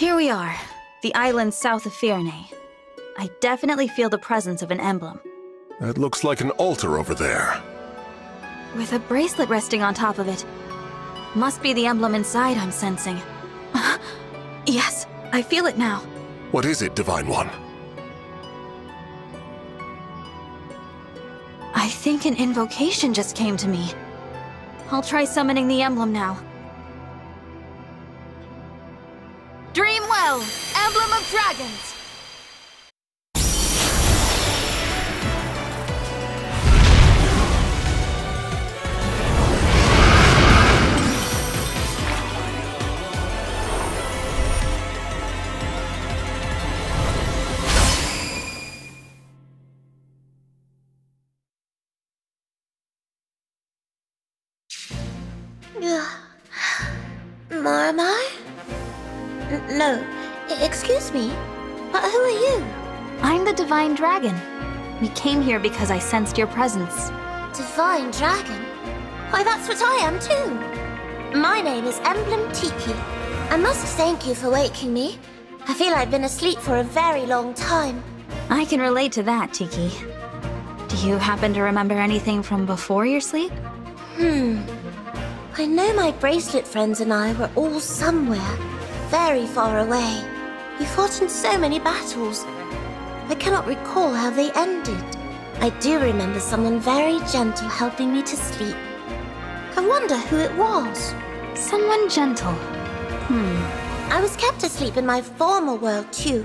Here we are, the island south of Firene. I definitely feel the presence of an emblem. That looks like an altar over there. With a bracelet resting on top of it. Must be the emblem inside I'm sensing. yes, I feel it now. What is it, Divine One? I think an invocation just came to me. I'll try summoning the emblem now. Emblem of Dragons! Dragon. We came here because I sensed your presence. Divine Dragon? Why, that's what I am too. My name is Emblem Tiki. I must thank you for waking me. I feel I've been asleep for a very long time. I can relate to that, Tiki. Do you happen to remember anything from before your sleep? Hmm. I know my bracelet friends and I were all somewhere, very far away. We fought in so many battles. I cannot recall how they ended. I do remember someone very gentle helping me to sleep. I wonder who it was. Someone gentle. Hmm. I was kept asleep in my former world too.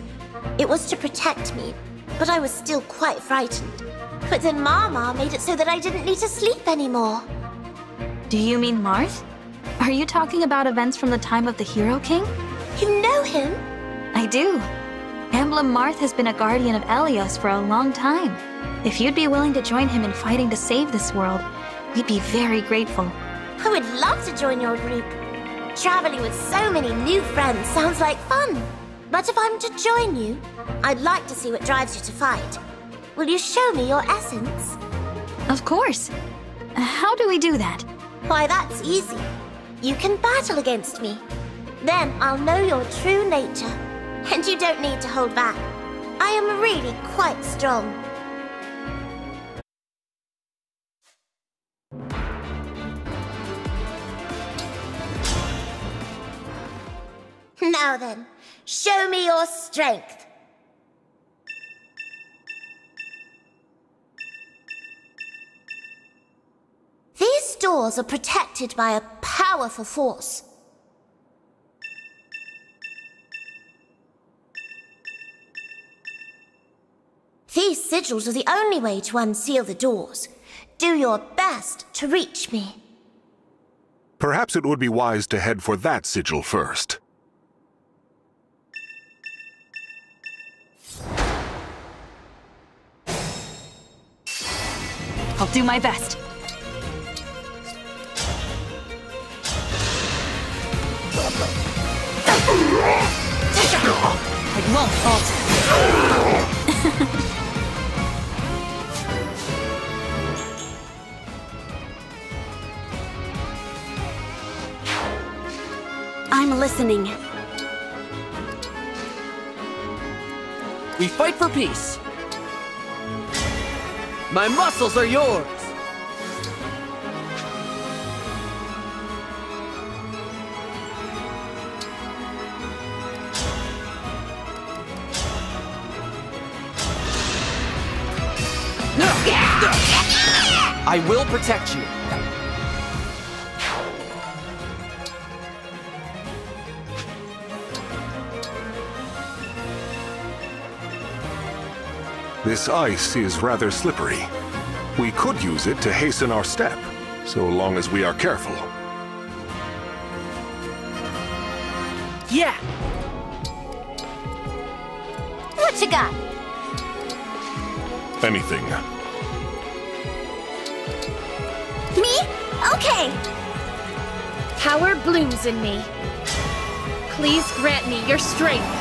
It was to protect me, but I was still quite frightened. But then Mar-Mar made it so that I didn't need to sleep anymore. Do you mean Marth? Are you talking about events from the time of the Hero King? You know him? I do. Emblem Marth has been a guardian of Elyos for a long time. If you'd be willing to join him in fighting to save this world, we'd be very grateful. I would love to join your group. Traveling with so many new friends sounds like fun. But if I'm to join you, I'd like to see what drives you to fight. Will you show me your essence? Of course. How do we do that? Why, that's easy. You can battle against me. Then I'll know your true nature. And you don't need to hold back. I am really quite strong. Now then, show me your strength. These doors are protected by a powerful force. These sigils are the only way to unseal the doors. Do your best to reach me. Perhaps it would be wise to head for that sigil first. I'll do my best. I won't falter. I'm listening. We fight for peace. My muscles are yours. I will protect you. This ice is rather slippery. We could use it to hasten our step, so long as we are careful. Yeah! What you got? Anything. Me? Okay. Power blooms in me. Please grant me your strength.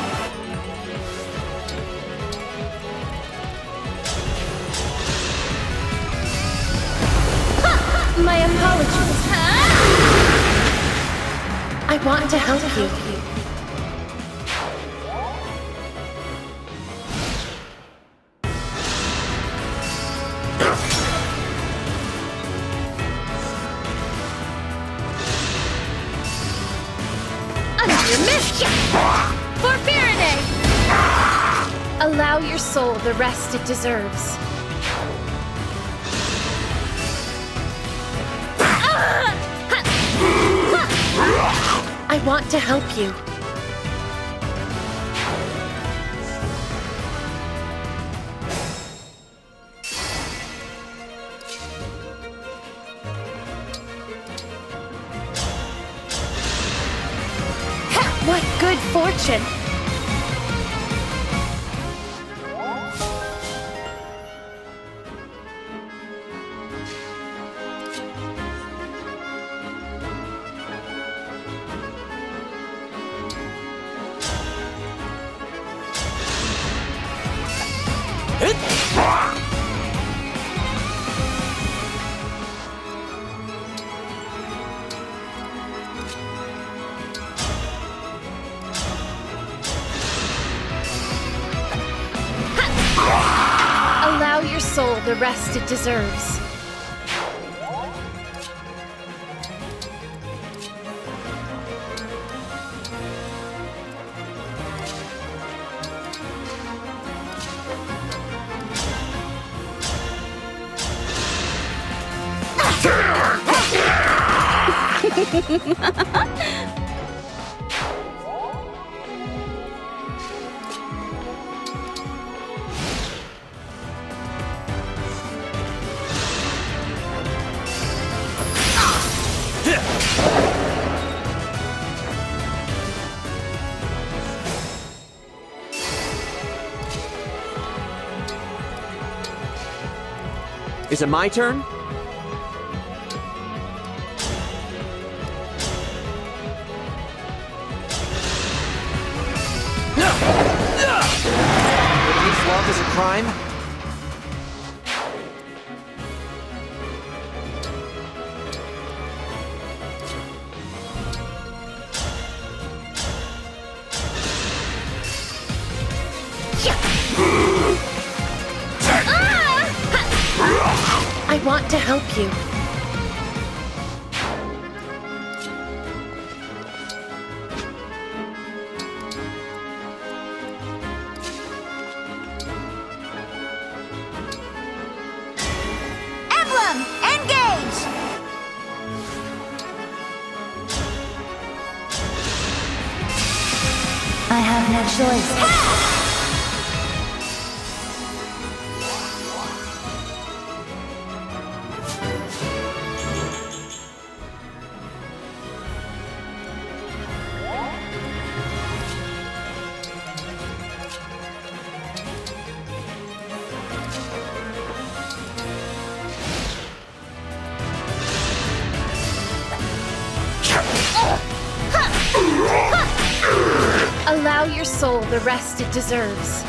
want to help you. Under your mischief! For Faraday! Allow your soul the rest it deserves. Ah! I want to help you. What good fortune! Rest it deserves. Is it my turn? Have no choice. Allow rest it deserves.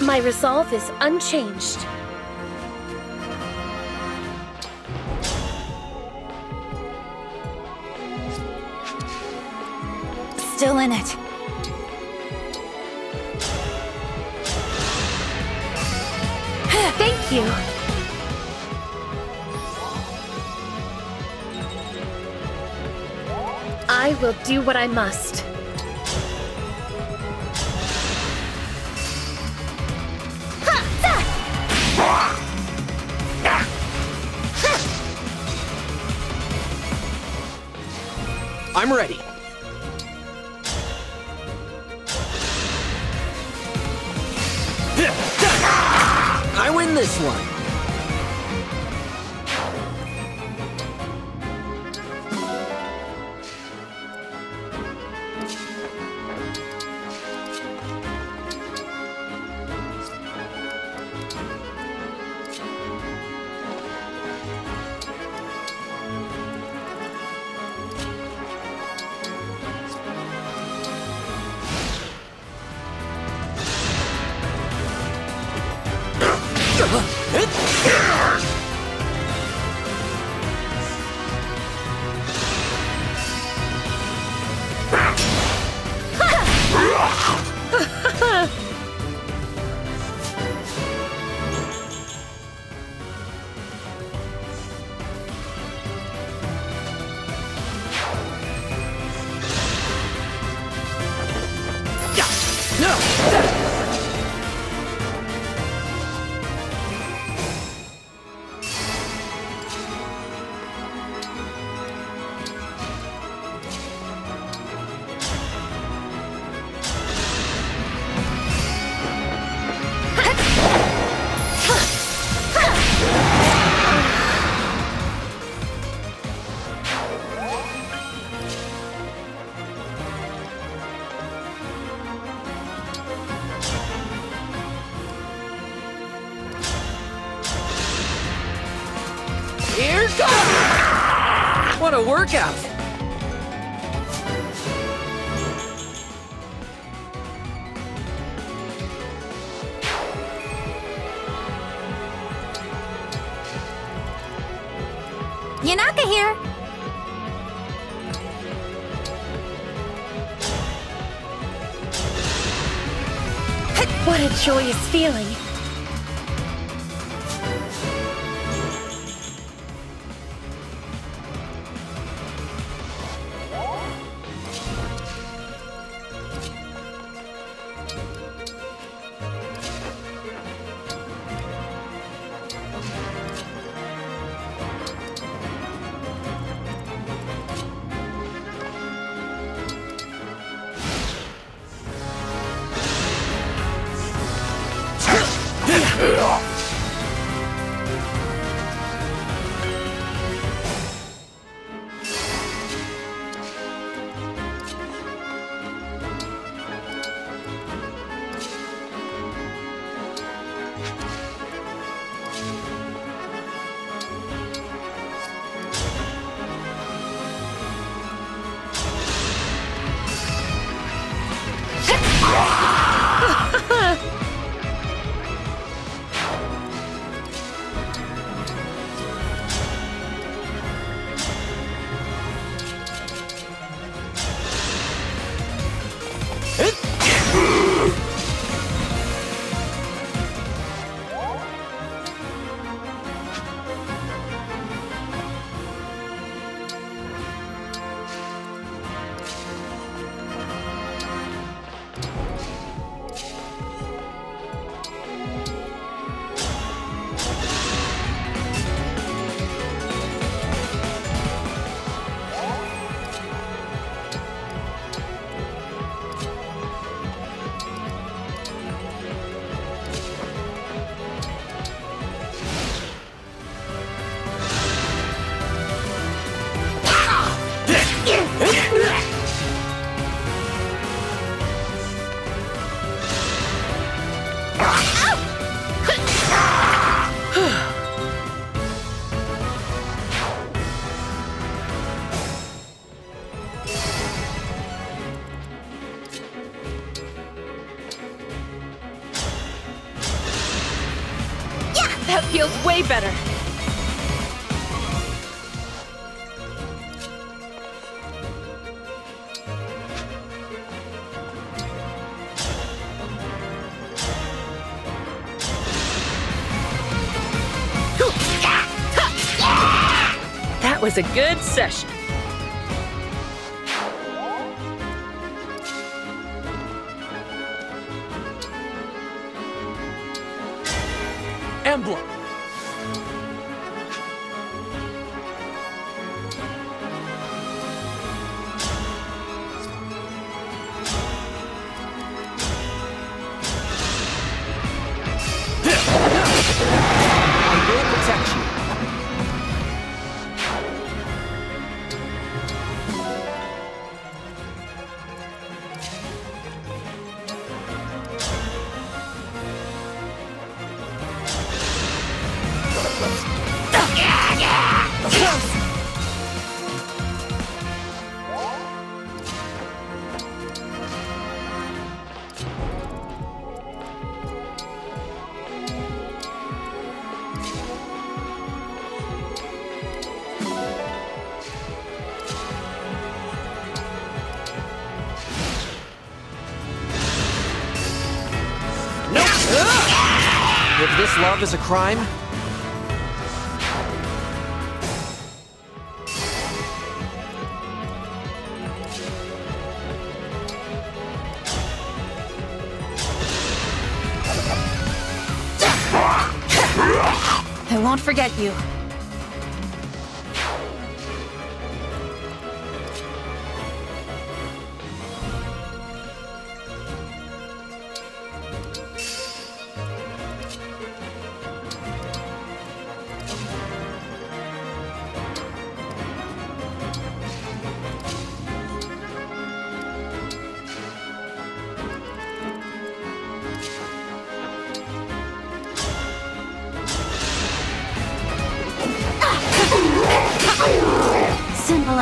My resolve is unchanged. Still in it. Will do what I must. I'm ready. I win this one. A! Yunaka here! What a joyous feeling. Was a good session. If this love is a crime, forget you.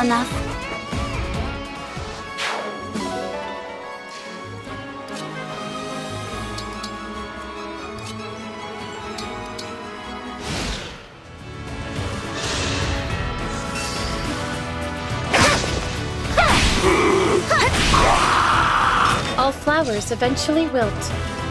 Enough? All flowers eventually wilt.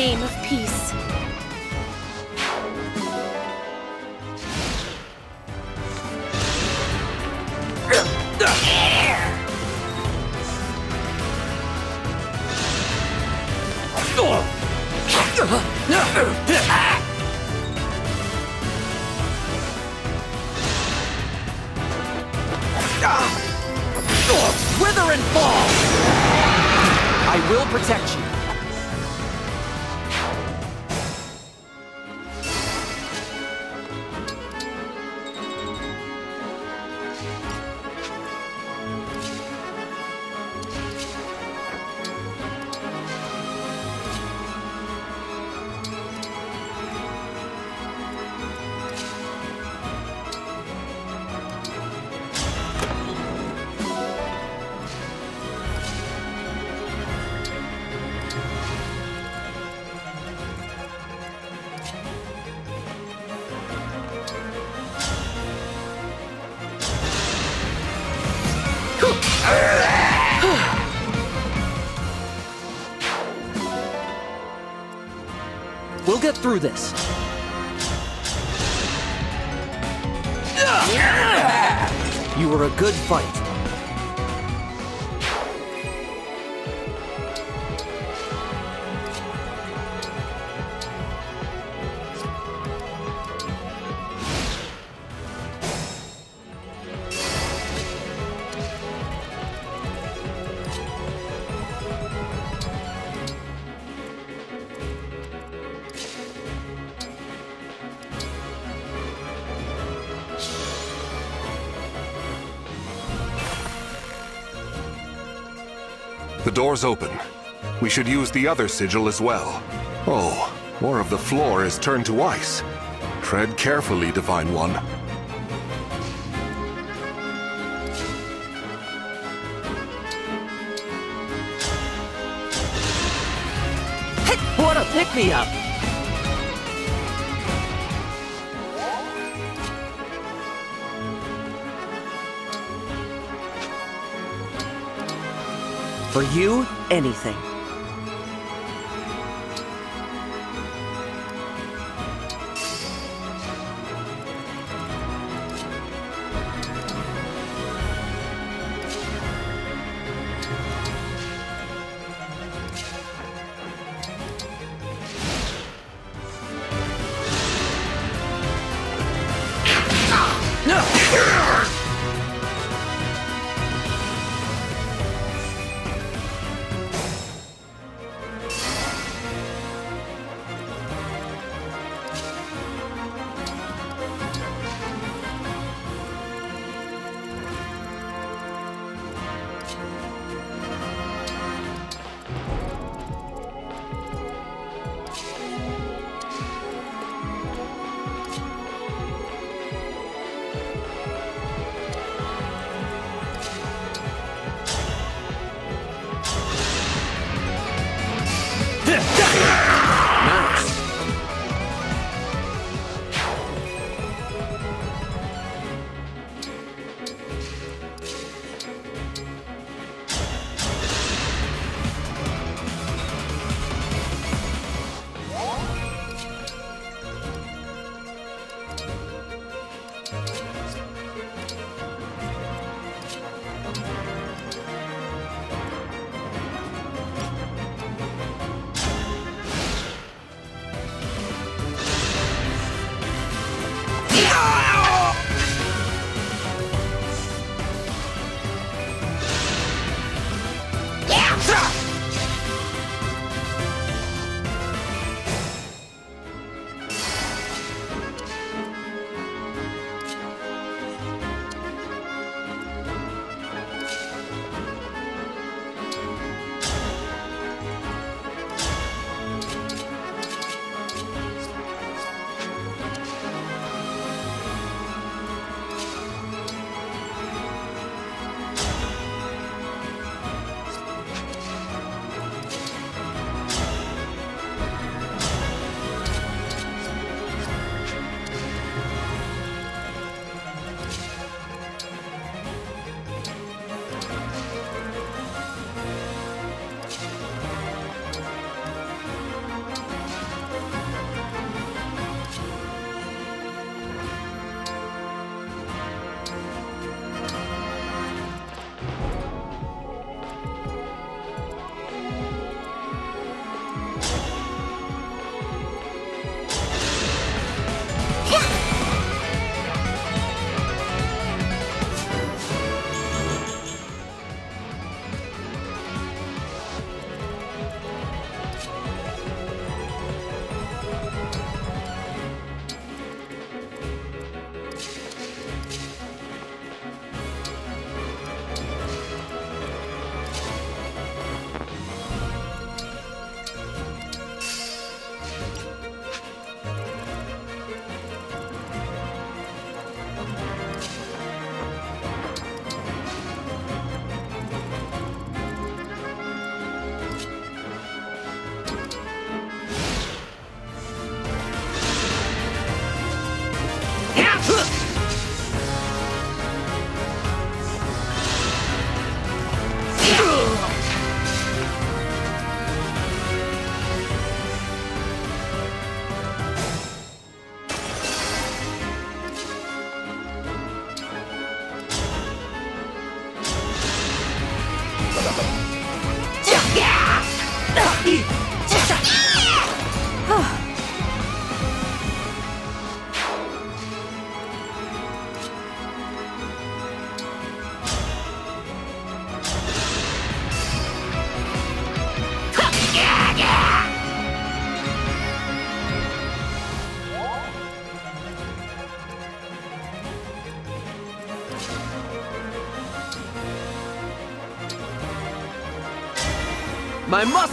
Name through this. You were a good fight. Door's open. We should use the other sigil as well. Oh, more of the floor is turned to ice. Tread carefully, Divine One. What a pick-me-up! For you, anything.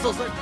My muscles are...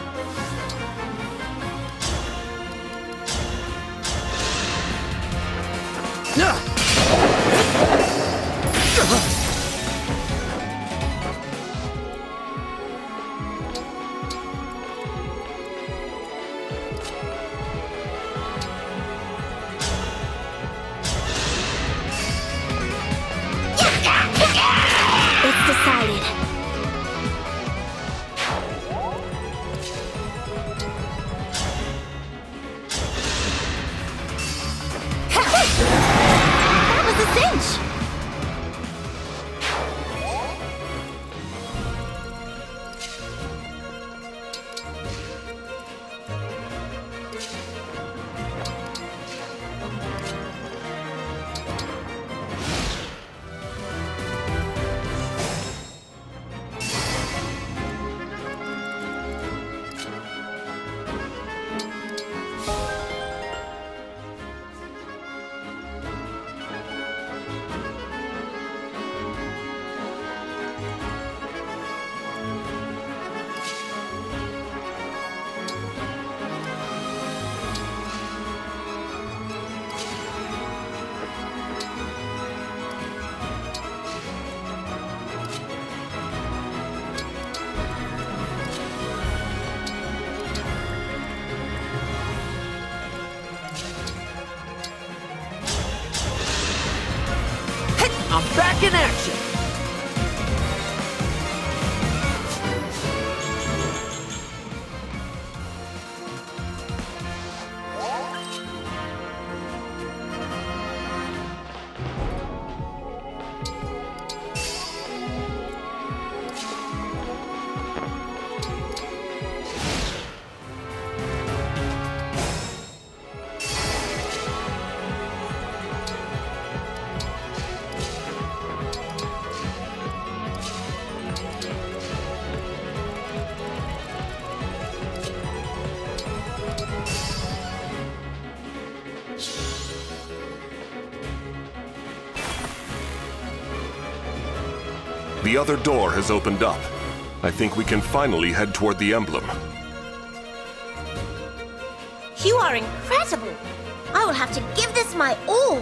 the other door has opened up. I think we can finally head toward the emblem. You are incredible. I will have to give this my all.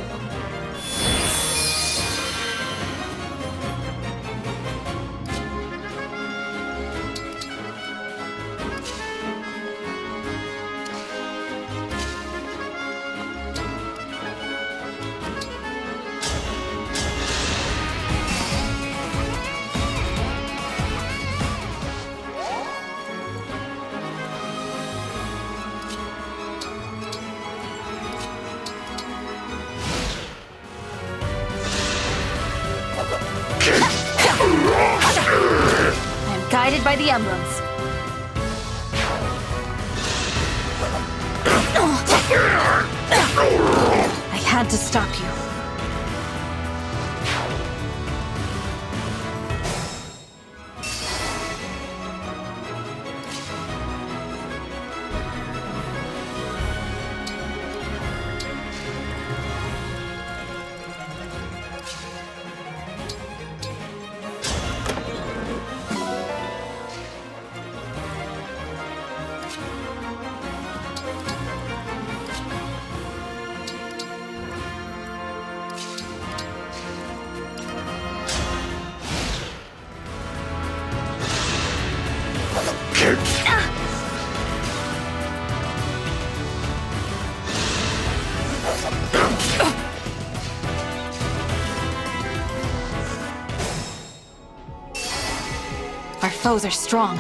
Foes are strong.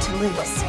To lose.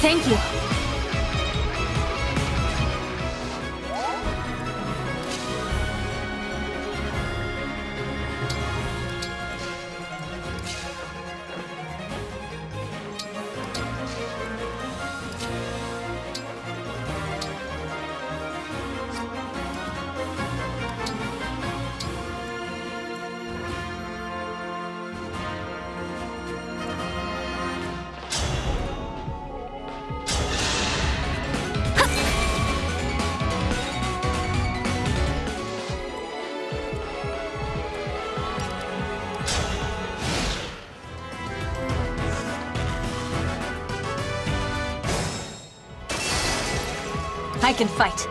Thank you. Can fight.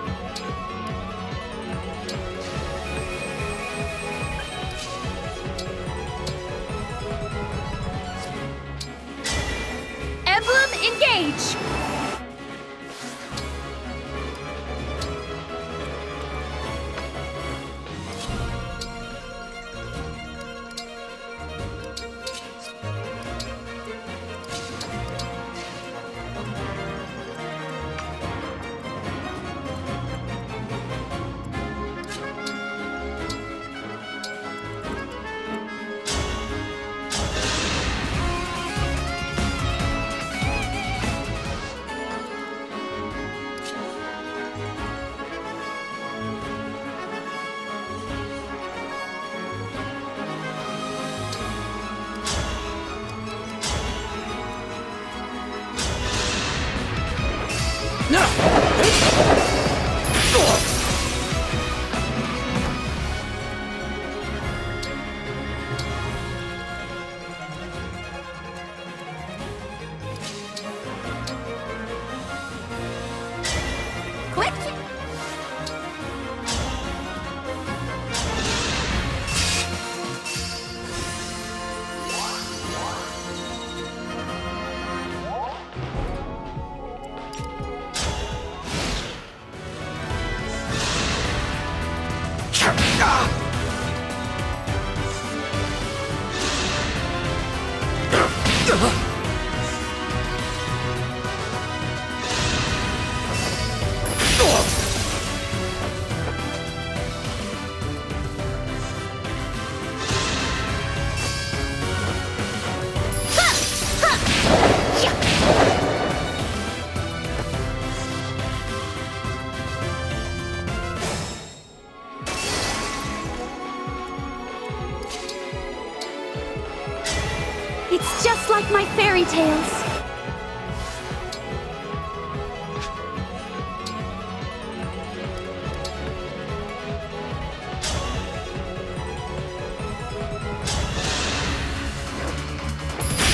My fairy.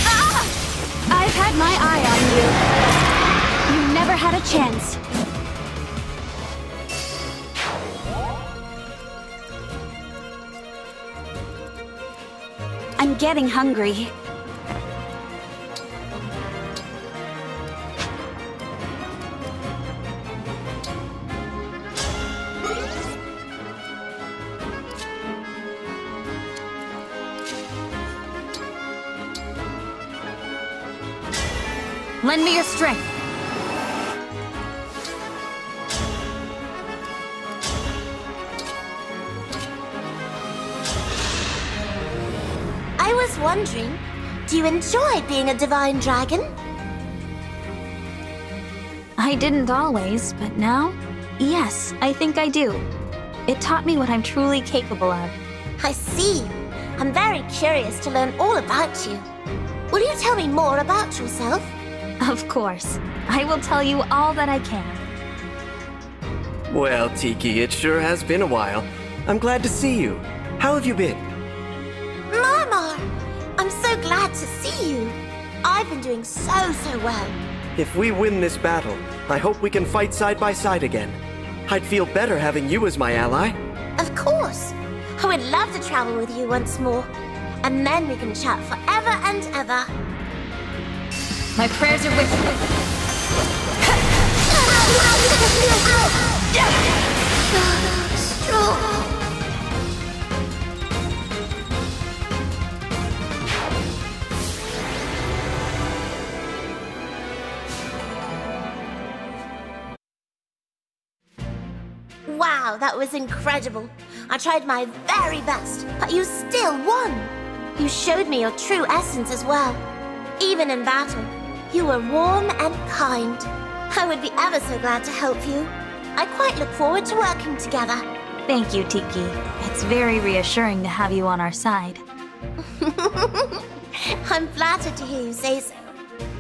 Ah! I've had my eye on you. You never had a chance. I'm getting hungry. Being a divine dragon? I didn't always, but now, yes, I think I do. It taught me what I'm truly capable of. I see. I'm very curious to learn all about you. Will you tell me more about yourself? Of course. I will tell you all that I can. Well, Tiki, it sure has been a while. I'm glad to see you. How have you been? I've been doing so, so well. If we win this battle, I hope we can fight side by side again. I'd feel better having you as my ally. Of course. I would love to travel with you once more. And then we can chat forever and ever. My prayers are with you. Strong. Wow, that was incredible. I tried my very best, but you still won. You showed me your true essence as well. Even in battle, you were warm and kind. I would be ever so glad to help you. I quite look forward to working together. Thank you, Tiki. It's very reassuring to have you on our side. I'm flattered to hear you say so.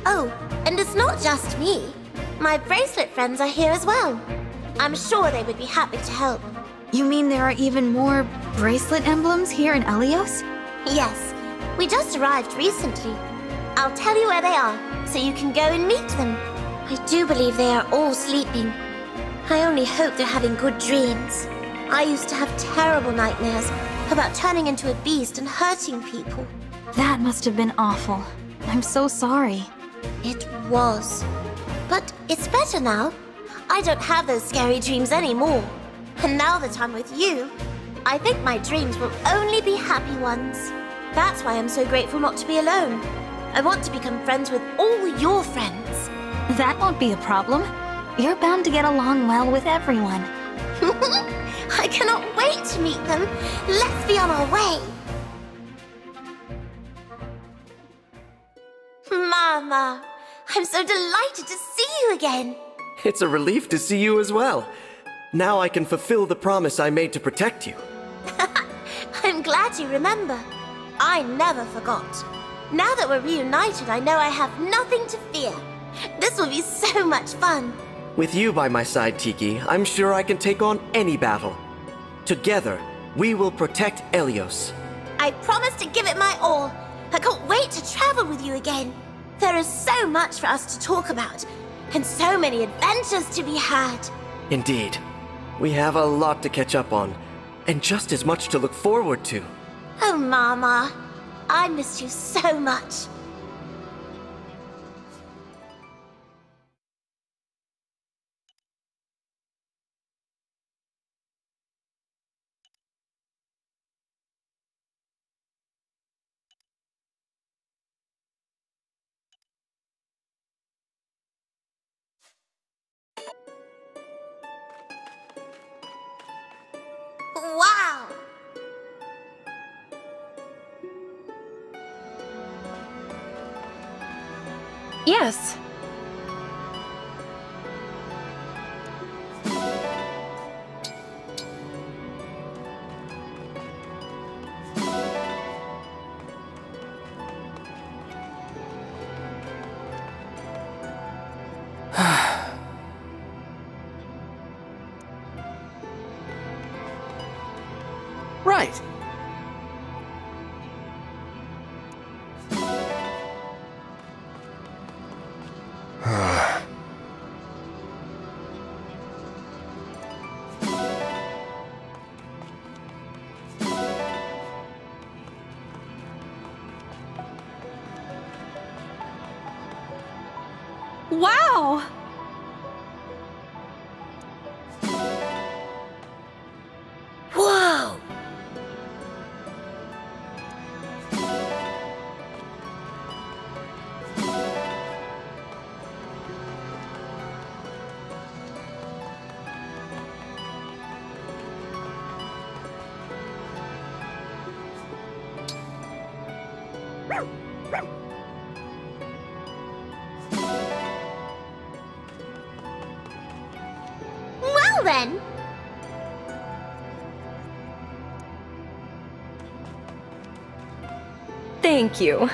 Oh, and it's not just me. My bracelet friends are here as well. I'm sure they would be happy to help. You mean there are even more bracelet emblems here in Elyos? Yes, we just arrived recently. I'll tell you where they are, so you can go and meet them. I do believe they are all sleeping. I only hope they're having good dreams. I used to have terrible nightmares about turning into a beast and hurting people. That must have been awful. I'm so sorry. It was. But it's better now. I don't have those scary dreams anymore. And now that I'm with you, I think my dreams will only be happy ones. That's why I'm so grateful not to be alone. I want to become friends with all your friends. That won't be a problem. You're bound to get along well with everyone. I cannot wait to meet them. Let's be on our way. Mar-Mar, I'm so delighted to see you again. It's a relief to see you as well. Now I can fulfill the promise I made to protect you. I'm glad you remember. I never forgot. Now that we're reunited, I know I have nothing to fear. This will be so much fun. With you by my side, Tiki, I'm sure I can take on any battle. Together, we will protect Elyos. I promise to give it my all. I can't wait to travel with you again. There is so much for us to talk about, and so many adventures to be had. Indeed. We have a lot to catch up on, and just as much to look forward to. Oh, Mar-Mar. I missed you so much. Thank you.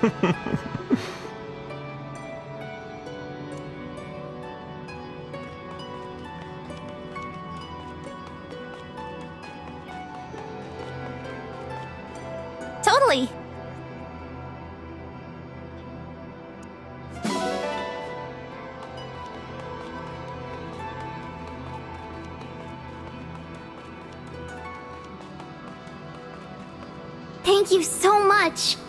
totally. Thank you so much.